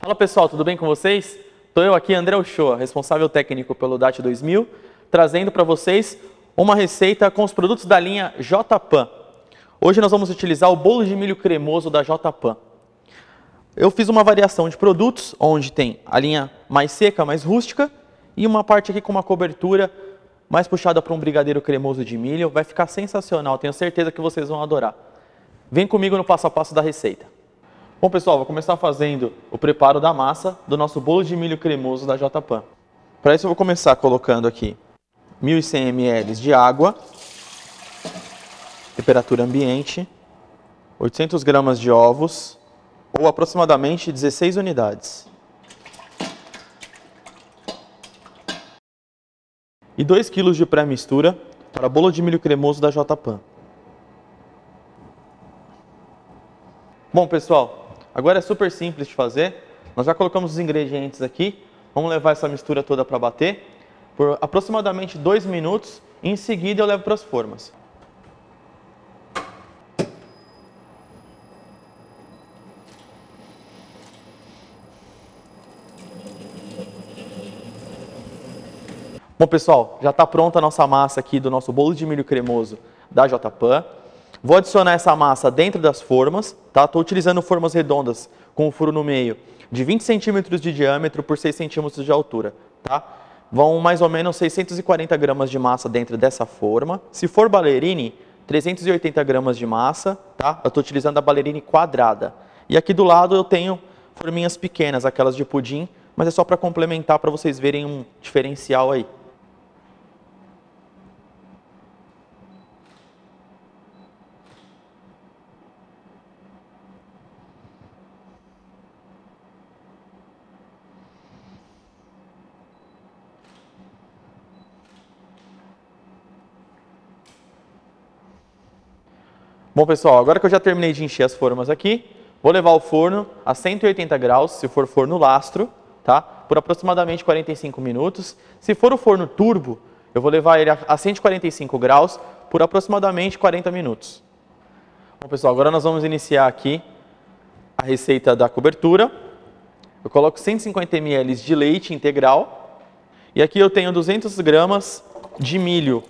Fala pessoal, tudo bem com vocês? Estou eu aqui, André Uchoa, responsável técnico pelo DAT 2000, trazendo para vocês uma receita com os produtos da linha J-Pan. Hoje nós vamos utilizar o bolo de milho cremoso da J-Pan. Eu fiz uma variação de produtos, onde tem a linha mais seca, mais rústica, e uma parte aqui com uma cobertura mais puxada para um brigadeiro cremoso de milho. Vai ficar sensacional, tenho certeza que vocês vão adorar. Vem comigo no passo a passo da receita. Bom pessoal, vou começar fazendo o preparo da massa do nosso bolo de milho cremoso da J-Pan. Para isso eu vou começar colocando aqui 1.100 ml de água, temperatura ambiente, 800 gramas de ovos, ou aproximadamente 16 unidades. E 2 kg de pré-mistura para bolo de milho cremoso da J-Pan. Bom, pessoal, agora é super simples de fazer. Nós já colocamos os ingredientes aqui. Vamos levar essa mistura toda para bater por aproximadamente 2 minutos. Em seguida eu levo para as formas. Bom, pessoal, já está pronta a nossa massa aqui do nosso bolo de milho cremoso da J-Pan. Vou adicionar essa massa dentro das formas, tá? Estou utilizando formas redondas com o furo no meio de 20 centímetros de diâmetro por 6 centímetros de altura, tá? Vão mais ou menos 640 gramas de massa dentro dessa forma. Se for ballerine, 380 gramas de massa, tá? Eu estou utilizando a ballerine quadrada. E aqui do lado eu tenho forminhas pequenas, aquelas de pudim, mas é só para complementar para vocês verem um diferencial aí. Bom, pessoal, agora que eu já terminei de encher as formas aqui, vou levar o forno a 180 graus, se for forno lastro, tá? Por aproximadamente 45 minutos. Se for o forno turbo, eu vou levar ele a 145 graus por aproximadamente 40 minutos. Bom, pessoal, agora nós vamos iniciar aqui a receita da cobertura. Eu coloco 150 ml de leite integral e aqui eu tenho 200 gramas de milho,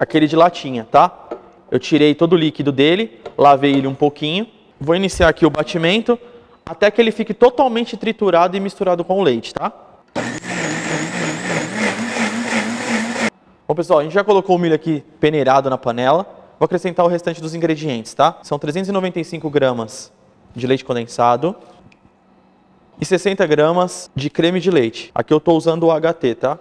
aquele de latinha, tá? Eu tirei todo o líquido dele, lavei ele um pouquinho. Vou iniciar aqui o batimento até que ele fique totalmente triturado e misturado com o leite, tá? Bom, pessoal, a gente já colocou o milho aqui peneirado na panela. Vou acrescentar o restante dos ingredientes, tá? São 395 gramas de leite condensado e 60 gramas de creme de leite. Aqui eu estou usando o HT, tá?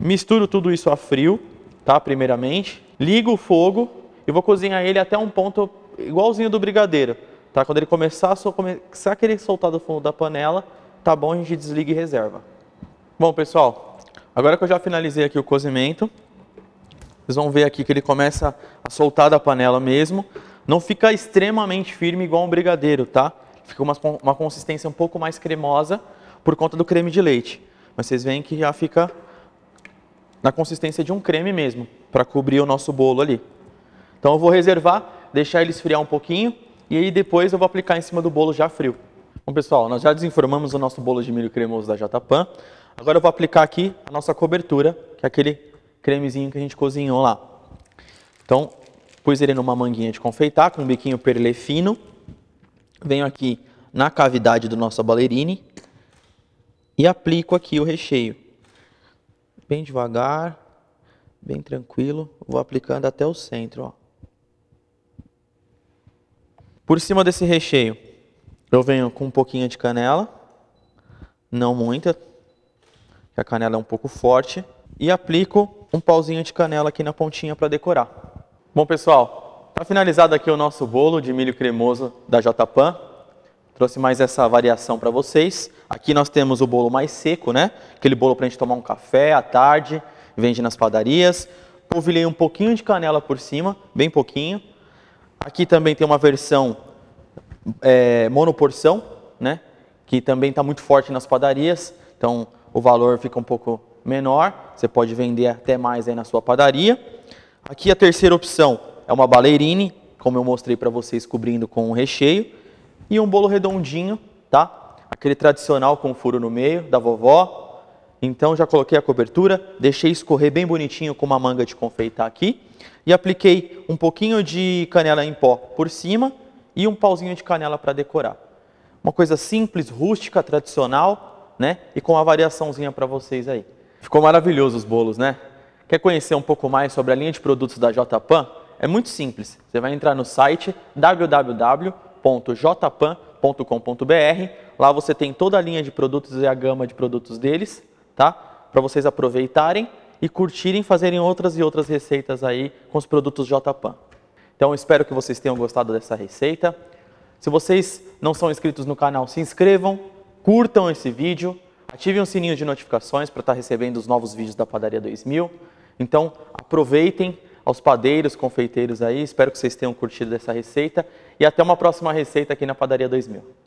Misturo tudo isso a frio, tá? Primeiramente ligo o fogo e vou cozinhar ele até um ponto igualzinho do brigadeiro. Tá? Quando ele começar a, começar a querer soltar do fundo da panela, tá bom, a gente desliga e reserva. Bom, pessoal, agora que eu já finalizei aqui o cozimento, vocês vão ver aqui que ele começa a soltar da panela mesmo. Não fica extremamente firme igual um brigadeiro, tá? Fica uma, uma consistência um pouco mais cremosa por conta do creme de leite. Mas vocês veem que já fica na consistência de um creme mesmo, para cobrir o nosso bolo ali. Então eu vou reservar, deixar ele esfriar um pouquinho e aí depois eu vou aplicar em cima do bolo já frio. Bom pessoal, nós já desenformamos o nosso bolo de milho cremoso da J-Pan. Agora eu vou aplicar aqui a nossa cobertura, que é aquele cremezinho que a gente cozinhou lá. Então, pus ele numa manguinha de confeitar com um biquinho perlê fino. Venho aqui na cavidade do nosso ballerine e aplico aqui o recheio bem devagar, bem tranquilo. Vou aplicando até o centro. Ó. Por cima desse recheio, eu venho com um pouquinho de canela, não muita, a canela é um pouco forte, e aplico um pauzinho de canela aqui na pontinha para decorar. Bom, pessoal, está finalizado aqui o nosso bolo de milho cremoso da J-Pan. Trouxe mais essa variação para vocês. Aqui nós temos o bolo mais seco, né? Aquele bolo para a gente tomar um café à tarde, vende nas padarias. Polvilhei um pouquinho de canela por cima, bem pouquinho. Aqui também tem uma versão é, monoporção, né? Que também está muito forte nas padarias. Então o valor fica um pouco menor. Você pode vender até mais aí na sua padaria. Aqui a terceira opção é uma ballerine, como eu mostrei para vocês, cobrindo com o recheio e um bolo redondinho, tá? aquele tradicional com furo no meio da vovó. Então já coloquei a cobertura, deixei escorrer bem bonitinho com uma manga de confeitar aqui e apliquei um pouquinho de canela em pó por cima e um pauzinho de canela para decorar. Uma coisa simples, rústica, tradicional, né? E com uma variaçãozinha para vocês aí. Ficou maravilhoso os bolos, né? Quer conhecer um pouco mais sobre a linha de produtos da JPAN? É muito simples. Você vai entrar no site www.jpan.com.br. Lá você tem toda a linha de produtos e a gama de produtos deles, tá? Para vocês aproveitarem e curtirem, fazerem outras e outras receitas aí com os produtos JPAN. Então espero que vocês tenham gostado dessa receita. Se vocês não são inscritos no canal, se inscrevam, curtam esse vídeo, ativem o sininho de notificações para estar recebendo os novos vídeos da Padaria 2000. Então aproveitem aos padeiros, confeiteiros aí, espero que vocês tenham curtido essa receita e até uma próxima receita aqui na Padaria 2000.